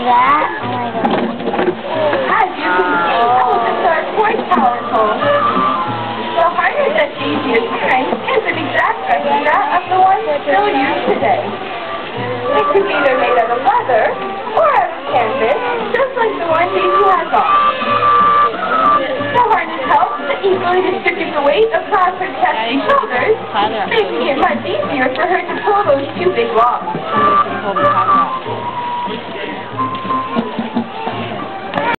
that? Oh my god. As you can see, elephants are quite powerful. The harness that Daisy is wearing is an exact replica of the one still used today. It could be either made out of leather or out of canvas, just like the one Daisy has on. The harness helps to equally distribute the weight across her chest and shoulders, making it much easier for her to pull those two big logs.